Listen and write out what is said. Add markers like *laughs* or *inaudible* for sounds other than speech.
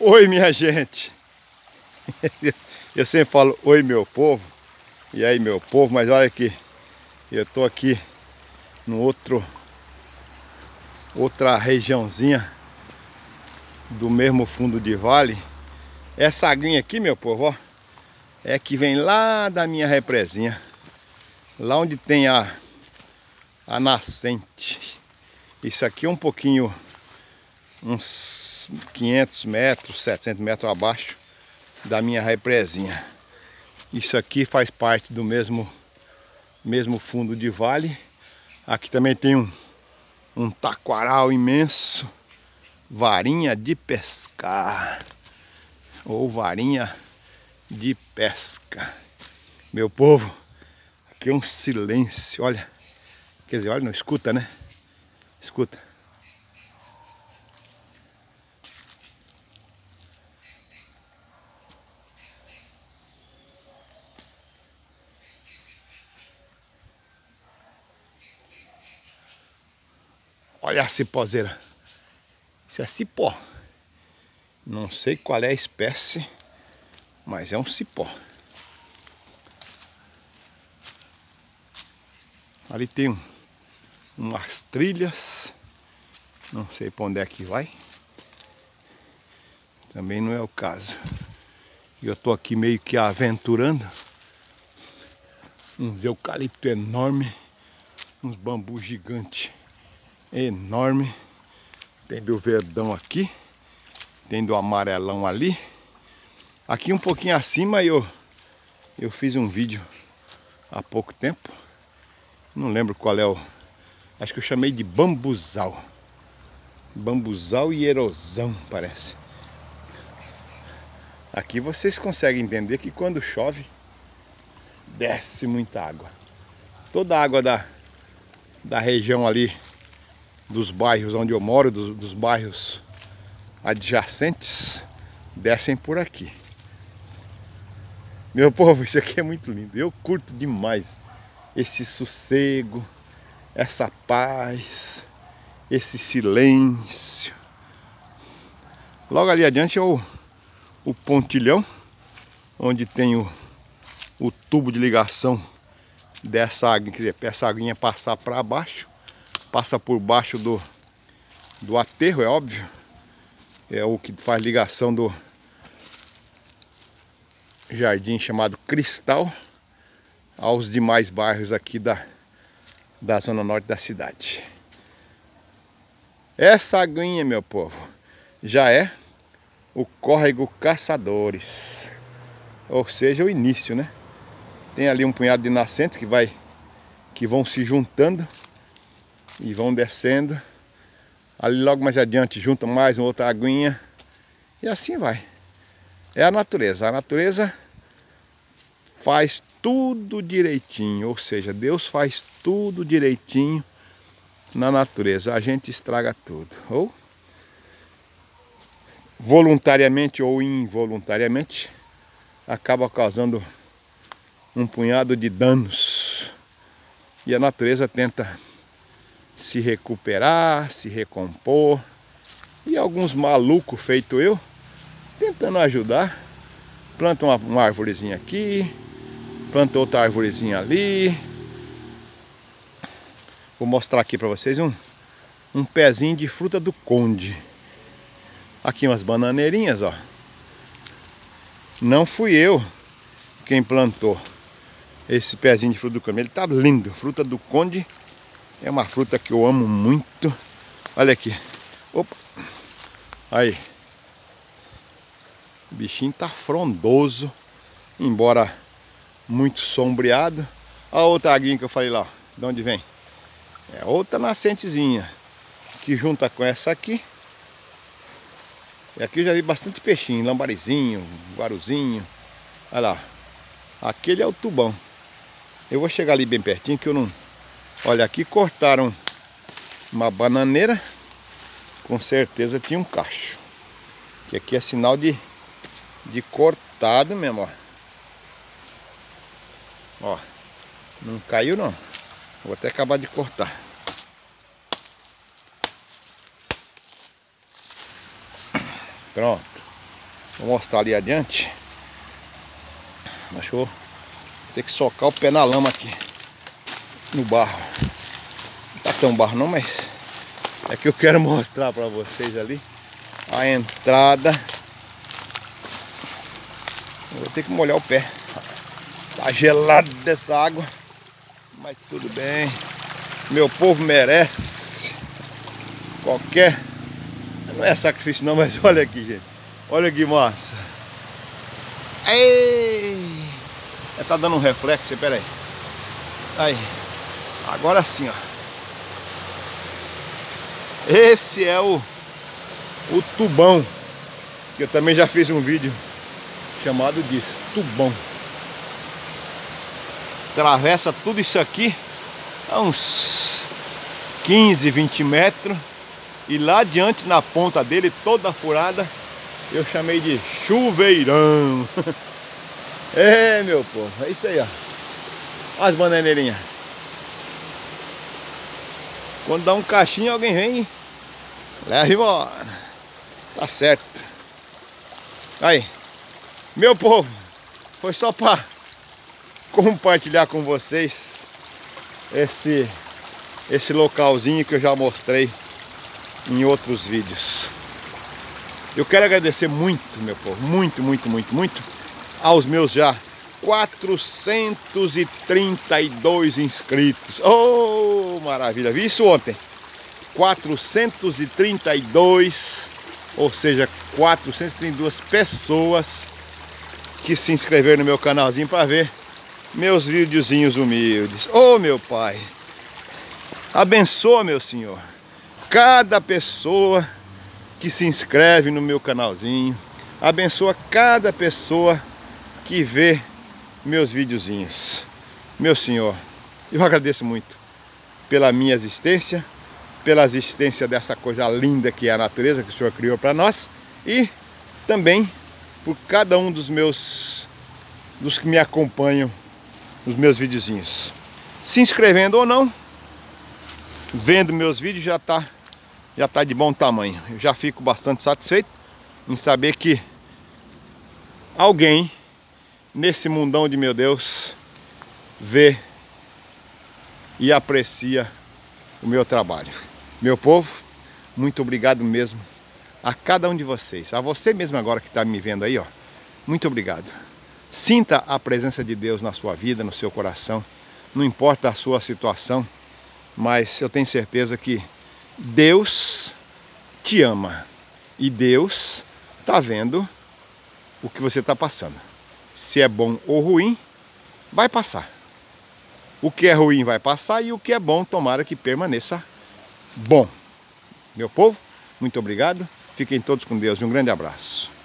Oi, minha gente. *laughs* Eu sempre falo oi, meu povo. E aí, meu povo, mas olha aqui. Eu tô aqui no outro outra regiãozinha do mesmo fundo de vale. Essa aguinha aqui, meu povo, ó, é que vem lá da minha represinha. Lá onde tem a a nascente. Isso aqui é um pouquinho uns 500 metros, 700 metros abaixo da minha represinha. Isso aqui faz parte do mesmo, mesmo fundo de vale. Aqui também tem um, um taquaral imenso, varinha de pescar, ou varinha de pesca. Meu povo, aqui é um silêncio, olha. Quer dizer, olha, não escuta, né? Escuta. Olha a ciposeira. Isso é cipó. Não sei qual é a espécie, mas é um cipó. Ali tem um, umas trilhas. Não sei para onde é que vai. Também não é o caso. Eu tô aqui meio que aventurando. Uns eucalipto enorme, uns bambus gigantes enorme. Tem do verdão aqui, tem do amarelão ali. Aqui um pouquinho acima eu, eu fiz um vídeo há pouco tempo. Não lembro qual é o. Acho que eu chamei de bambuzal. Bambuzal e erosão, parece. Aqui vocês conseguem entender que quando chove, desce muita água. Toda a água da, da região ali dos bairros onde eu moro, dos, dos bairros adjacentes, descem por aqui. Meu *laughs* povo, isso aqui é muito lindo. Eu curto demais esse sossego, essa paz, esse silêncio. Logo ali adiante é o, o pontilhão, onde tem o, o tubo de ligação dessa água, quer dizer, essa aguinha passar para baixo passa por baixo do, do aterro, é óbvio. É o que faz ligação do jardim chamado Cristal aos demais bairros aqui da, da zona norte da cidade. Essa aguinha, meu povo, já é o córrego Caçadores. Ou seja, o início, né? Tem ali um punhado de nascentes que vai que vão se juntando e vão descendo. Ali logo mais adiante junta mais uma outra aguinha e assim vai. É a natureza. A natureza faz tudo direitinho, ou seja, Deus faz tudo direitinho na natureza. A gente estraga tudo, ou voluntariamente ou involuntariamente acaba causando um punhado de danos. E a natureza tenta se recuperar, se recompor. E alguns malucos feito eu, tentando ajudar. Planta uma, uma árvorezinha aqui, planta outra árvorezinha ali. Vou mostrar aqui para vocês um, um pezinho de fruta do conde. Aqui umas bananeirinhas, ó. Não fui eu quem plantou esse pezinho de fruta do conde. Ele tá lindo, fruta do conde é uma fruta que eu amo muito. Olha aqui. Opa. Aí. O bichinho tá frondoso. Embora muito sombreado. A outra aguinha que eu falei lá. De onde vem? É outra nascentezinha. Que junta com essa aqui. E aqui eu já vi bastante peixinho. Lambarizinho, guaruzinho. Olha lá. Aquele é o tubão. Eu vou chegar ali bem pertinho que eu não Olha, aqui cortaram uma bananeira. Com certeza tinha um cacho. Que aqui é sinal de, de cortado mesmo, ó. Ó, não caiu não. Vou até acabar de cortar. Pronto. Vou mostrar ali adiante. Que vou ter que socar o pé na lama aqui. No barro. Tá tão barro não, mas é que eu quero *laughs* mostrar para vocês ali a entrada. Vou ter que molhar o pé. Tá gelado dessa água. Mas tudo bem. Meu povo merece. Qualquer. Não é sacrifício não, *laughs* mas olha aqui, gente. Olha que massa. Ei! Tá dando um reflexo, pera aí. Aí. Agora sim, ó. Esse é o, o tubão. Eu também já fiz um vídeo chamado disso, tubão. Atravessa tudo isso aqui a uns 15, 20 metros. E lá adiante na ponta dele, toda furada, eu chamei de chuveirão. *laughs* é, meu povo, é isso aí, ó. Olha as bananeirinhas. Quando dá um caixinho, alguém vem e leva embora. Tá certo. Aí, meu povo, foi só para compartilhar com vocês esse, esse localzinho que eu já mostrei em outros vídeos. Eu quero agradecer muito, meu povo, muito, muito, muito, muito aos meus já 432 inscritos. Oh, maravilha! Vi isso ontem. 432, ou seja, 432 pessoas que se inscreveram no meu canalzinho para ver meus videozinhos humildes. Oh, meu Pai, abençoa, meu Senhor, cada pessoa que se inscreve no meu canalzinho. Abençoa cada pessoa que vê meus videozinhos. Meu Senhor, eu agradeço muito pela minha existência, pela existência dessa coisa linda que é a natureza que o Senhor criou para nós e também por cada um dos meus dos que me acompanham nos meus videozinhos. Se inscrevendo ou não, vendo meus vídeos já está já está de bom tamanho. Eu já fico bastante satisfeito em saber que alguém nesse mundão de meu Deus vê e aprecia o meu trabalho. Meu povo, muito obrigado mesmo a cada um de vocês. A você mesmo agora que está me vendo aí, ó. Muito obrigado. Sinta a presença de Deus na sua vida, no seu coração. Não importa a sua situação, mas eu tenho certeza que Deus te ama e Deus está vendo o que você está passando. Se é bom ou ruim, vai passar. O que é ruim vai passar e o que é bom, tomara que permaneça bom. Meu povo, muito obrigado. Fiquem todos com Deus e um grande abraço.